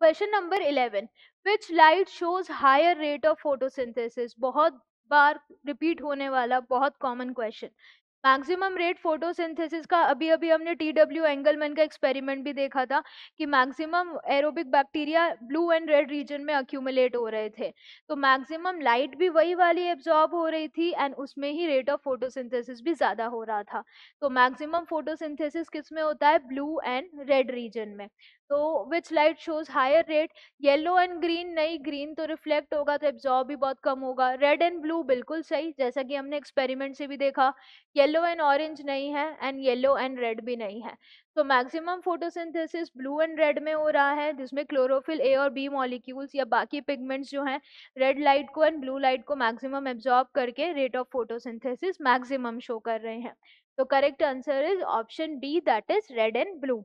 Question number eleven which light shows higher rate of photosynthesis बहुत बार repeat होने वाला, बहुत common question maximum rate photosynthesis का अभी अभी हमने टी डब्ल्यू एंगलमैन का एक्सपेरिमेंट भी देखा था कि maximum aerobic bacteria blue and red region में अक्यूमुलेट हो रहे थे। तो मैक्सिमम लाइट भी वही वाली एब्जॉर्ब हो रही थी एंड उसमें ही रेट ऑफ़ फोटोसिंथेसिस भी ज़्यादा हो रहा था। तो मैक्सिमम फोटोसिंथेसिस किसमें होता है? ब्लू एंड रेड रीजन में। तो which light shows higher rate yellow and green नहीं ग्रीन तो रिफ्लेक्ट होगा तो एब्जॉर्ब भी बहुत कम होगा। रेड एंड ब्लू बिल्कुल सही, जैसा कि हमने एक्सपेरिमेंट से भी देखा। येलो एंड ऑरेंज नहीं है एंड येलो एंड रेड भी नहीं है। तो maximum photosynthesis blue and red में हो रहा है, जिसमें क्लोरोफिल ए और बी मॉलिक्यूल्स या बाकी पिगमेंट्स जो हैं रेड लाइट को एंड ब्लू लाइट को मैक्सिमम एब्जॉर्ब करके rate of photosynthesis maximum show कर रहे हैं। तो correct answer is option B that is red and blue